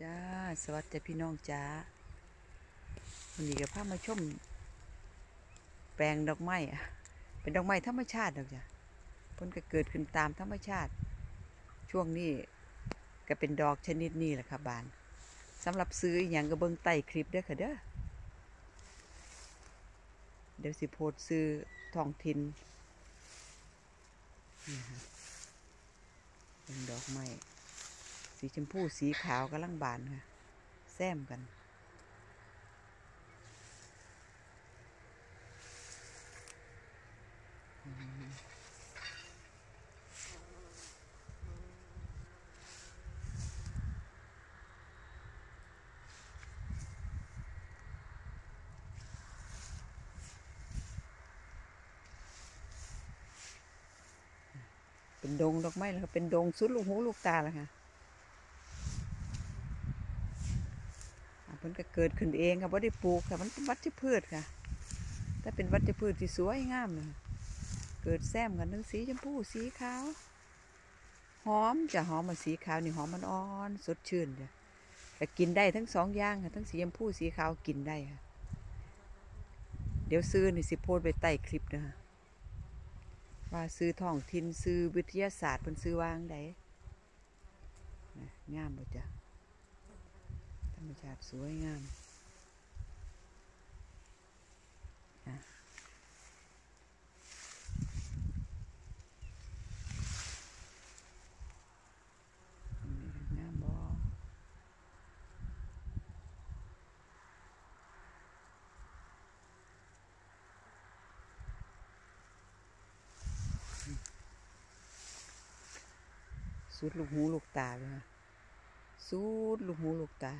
จ้า สวัสดีพี่น้องจ้าวันนี้ก็พามาชม แปลงดอกไม้อะเป็นดอกไม้ธรรมชาติดอกจ้ะเพิ่นก็เกิดขึ้นตามธรรมชาติ ช่วงนี้ก็เป็นดอกชนิดนี้แหละค่ะบานสำหรับซื้ออย่างก็เบิ่งใต้คลิปเด้อค่ะเด้อเดี๋ยวสิโพสซื้อทองถิ่นนี่ค่ะเป็นดอกไม้ สีชมพูสีขาวกำลังบานค่ะ แซมกัน เป็นดงดอกไม้แล้วค่ะเป็นดงสุดลูกหูลูกตาแล้วค่ะอะ เพิ่นก็เกิดขึ้นเองค่ะบ่ได้ปลูกค่ะ มันเป็นวัชพืชค่ะแต่เป็นวัชพืชที่สวยงามเลยค่ะเกิดแซมกันทั้งสีชมพูสีขาว หอมจะหอมมันสีขาวนี่หอมมันอ่อนสดชื่นจ้ะแต่กินได้ทั้งสองอย่างค่ะทั้งสีชมพูสีขาวกินได้ค่ะ เดี๋ยวซื้อนี่สิโพสไปใต้คลิปนะคะว่าซื้อท้องถิ่นซื้อวิทยาศาสตร์เป็นซื้อวางใดนงามบ่จ้ะ รรมชาติสวยงามอะนี่งามบ่สุดลูกหูลูกตาเลยค่ะสุดลูกหูลูกตา